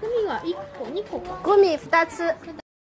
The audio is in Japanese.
グミは1個2個か。グミ2つ。